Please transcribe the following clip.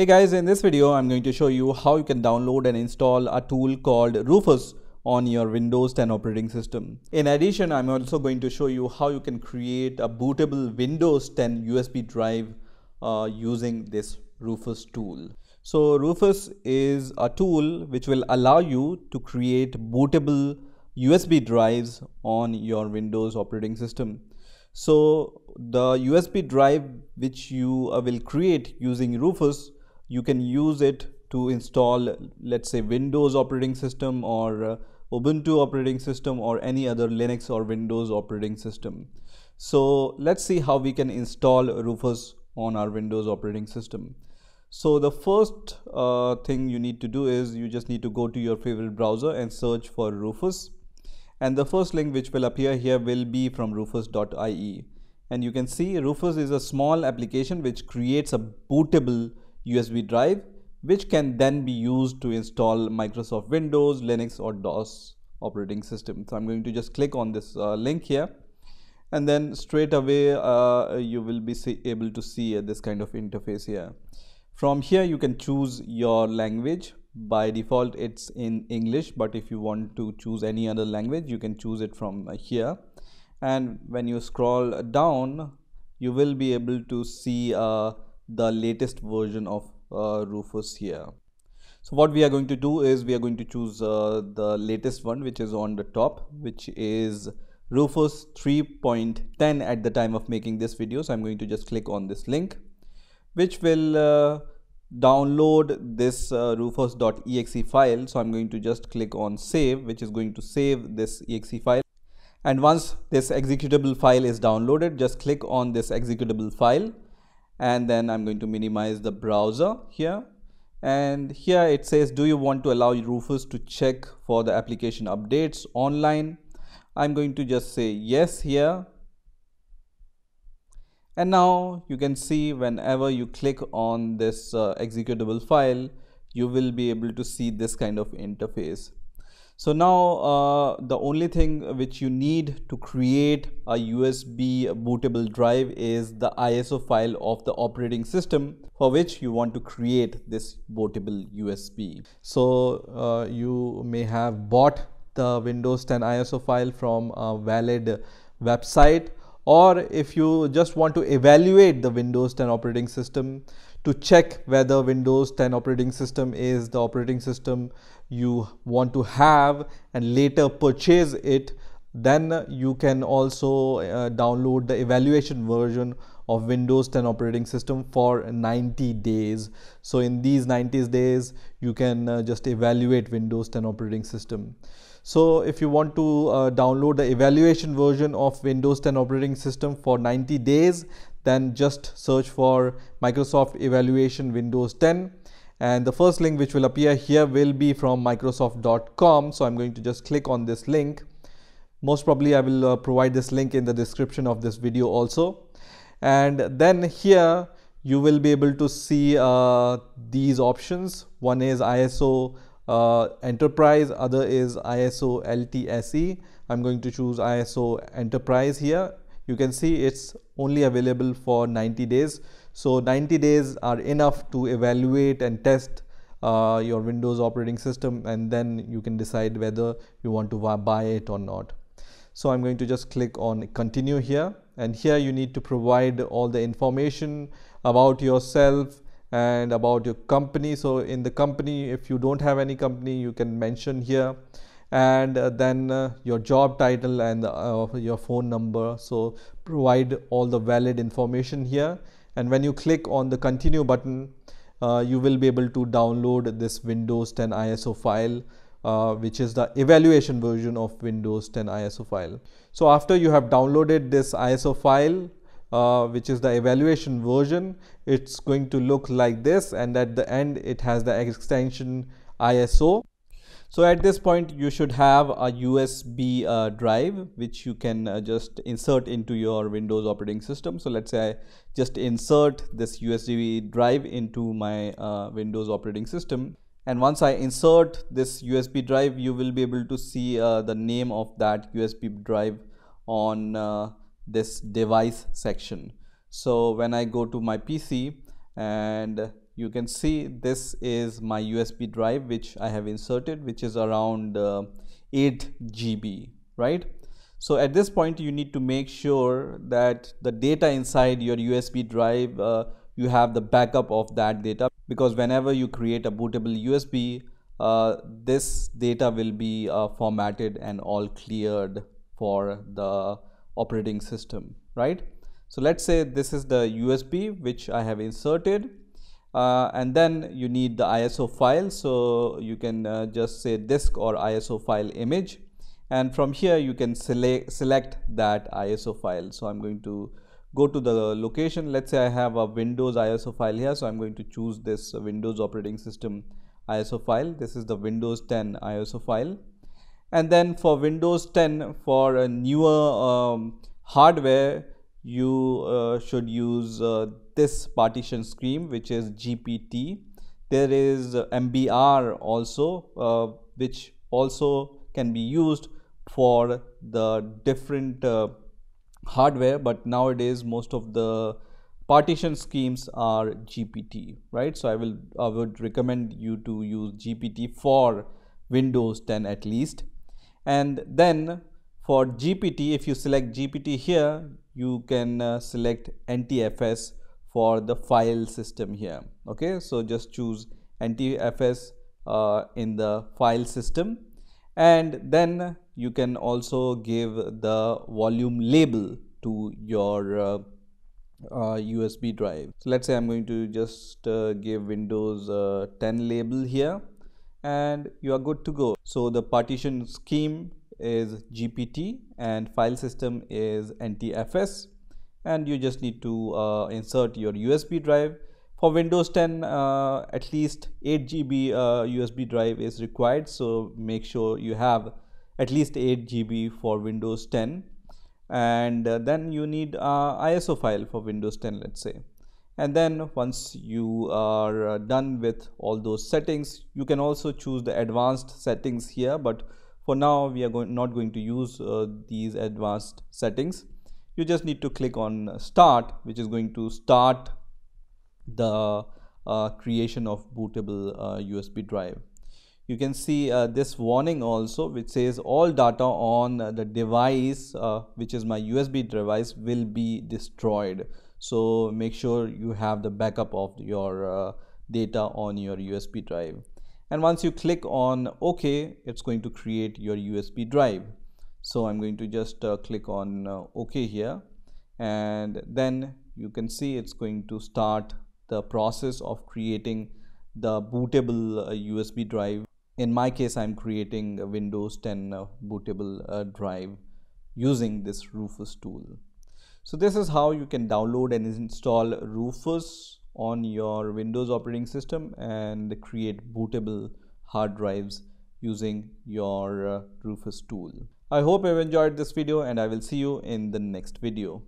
Hey guys, in this video I'm going to show you how you can download and install a tool called Rufus on your Windows 10 operating system. In addition, I'm also going to show you how you can create a bootable Windows 10 USB drive uh, using this Rufus tool. So Rufus is a tool which will allow you to create bootable USB drives on your Windows operating system. So the USB drive which you uh, will create using Rufus you can use it to install let's say Windows operating system or uh, Ubuntu operating system or any other Linux or Windows operating system. So let's see how we can install Rufus on our Windows operating system. So the first uh, thing you need to do is you just need to go to your favorite browser and search for Rufus and the first link which will appear here will be from rufus.ie and you can see Rufus is a small application which creates a bootable USB drive which can then be used to install Microsoft Windows, Linux or DOS operating system. So I'm going to just click on this uh, link here and then straight away uh, you will be able to see uh, this kind of interface here. From here you can choose your language by default it's in English but if you want to choose any other language you can choose it from uh, here and when you scroll down you will be able to see uh, the latest version of uh, Rufus here. So what we are going to do is we are going to choose uh, the latest one which is on the top which is Rufus 3.10 at the time of making this video. So I'm going to just click on this link which will uh, download this uh, rufus.exe file. So I'm going to just click on save which is going to save this exe file and once this executable file is downloaded just click on this executable file and then I'm going to minimize the browser here. And here it says do you want to allow Rufus to check for the application updates online? I'm going to just say yes here. And now you can see whenever you click on this uh, executable file you will be able to see this kind of interface so now uh, the only thing which you need to create a USB bootable drive is the ISO file of the operating system for which you want to create this bootable USB. So uh, you may have bought the Windows 10 ISO file from a valid website or if you just want to evaluate the Windows 10 operating system to check whether Windows 10 operating system is the operating system you want to have and later purchase it then you can also uh, download the evaluation version of Windows 10 operating system for 90 days. So in these 90 days you can uh, just evaluate Windows 10 operating system. So if you want to uh, download the evaluation version of Windows 10 operating system for 90 days then just search for Microsoft Evaluation Windows 10 and the first link which will appear here will be from microsoft.com so I'm going to just click on this link most probably I will uh, provide this link in the description of this video also. And then here you will be able to see uh, these options. One is ISO uh, enterprise. Other is ISO LTSC I'm going to choose ISO enterprise here. You can see it's only available for 90 days. So 90 days are enough to evaluate and test uh, your Windows operating system and then you can decide whether you want to buy it or not. So I'm going to just click on continue here and here you need to provide all the information about yourself and about your company. So in the company if you don't have any company you can mention here and uh, then uh, your job title and uh, your phone number. So provide all the valid information here and when you click on the continue button uh, you will be able to download this Windows 10 ISO file uh, which is the evaluation version of Windows 10 ISO file. So after you have downloaded this ISO file uh, which is the evaluation version it's going to look like this and at the end it has the extension ISO so at this point you should have a USB uh, drive which you can uh, just insert into your Windows operating system. So let's say I just insert this USB drive into my uh, Windows operating system and once I insert this USB drive you will be able to see uh, the name of that USB drive on uh, this device section. So when I go to my PC and you can see this is my USB drive which I have inserted which is around uh, 8 GB right so at this point you need to make sure that the data inside your USB drive uh, you have the backup of that data because whenever you create a bootable USB uh, this data will be uh, formatted and all cleared for the operating system right? So let's say this is the USB which I have inserted uh, and then you need the ISO file. So you can uh, just say disk or ISO file image. And from here you can select select that ISO file. So I'm going to go to the location. Let's say I have a Windows ISO file here so I'm going to choose this Windows operating system ISO file. This is the Windows 10 ISO file. And then for Windows 10 for a newer um, hardware you uh, should use uh, this partition scheme which is GPT. There is MBR also uh, which also can be used for the different uh, hardware but nowadays most of the partition schemes are GPT right. So I will I would recommend you to use GPT for Windows 10 at least. And then for GPT if you select GPT here you can uh, select NTFS for the file system here okay? So just choose NTFS uh, in the file system. And then you can also give the volume label to your uh, uh, USB drive. So let's say I'm going to just uh, give Windows uh, 10 label here and you are good to go. So the partition scheme is GPT and file system is NTFS and you just need to uh, insert your USB drive. For Windows 10 uh, at least 8 GB USB drive is required so make sure you have at least 8 GB for Windows 10 and uh, then you need ISO file for Windows 10 let's say. And then once you are uh, done with all those settings you can also choose the advanced settings here. But for now we are going not going to use uh, these advanced settings. You just need to click on start which is going to start the uh, creation of bootable uh, USB drive you can see uh, this warning also which says all data on the device uh, which is my USB device will be destroyed. So make sure you have the backup of your uh, data on your USB drive. And once you click on OK it's going to create your USB drive. So I'm going to just uh, click on uh, OK here. And then you can see it's going to start the process of creating the bootable uh, USB drive in my case I'm creating a Windows 10 uh, bootable uh, drive using this Rufus tool so this is how you can download and install Rufus on your Windows operating system and create bootable hard drives using your uh, Rufus tool. I hope you've enjoyed this video and I will see you in the next video.